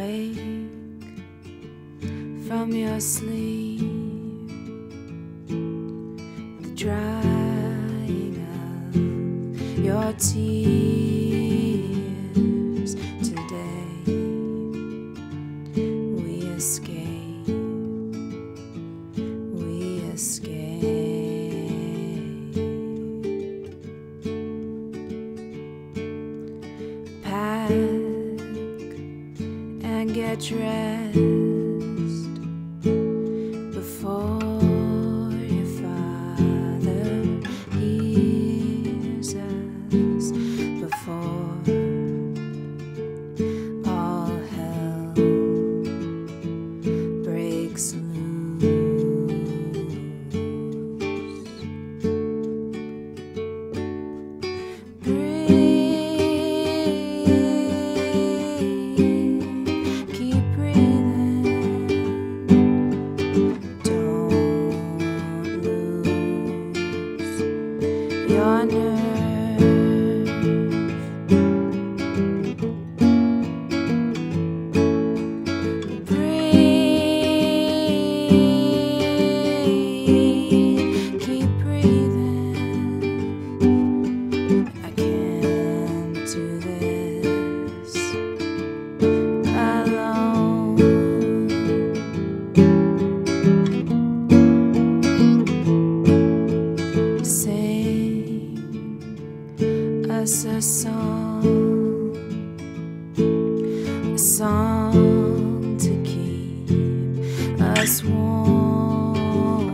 awake from your sleep. The drying of your tears. And get dressed us a song, a song to keep us warm.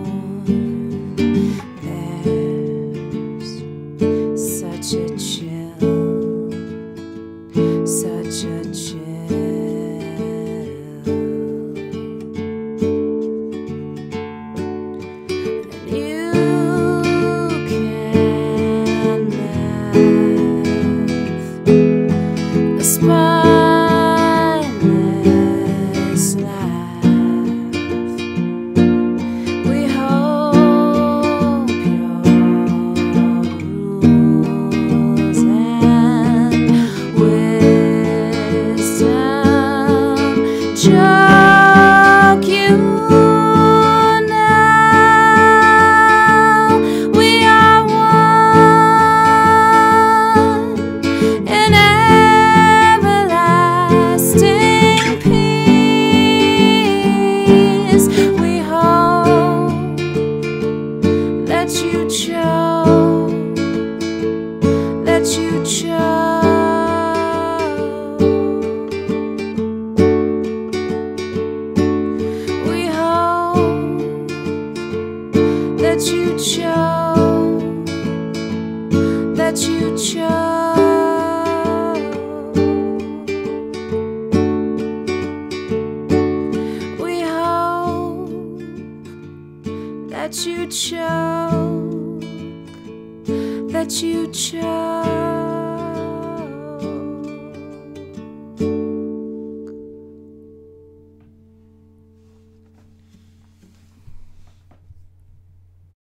There's such a chill, such a chill. A that you chose. We hope that you chose, that you chose.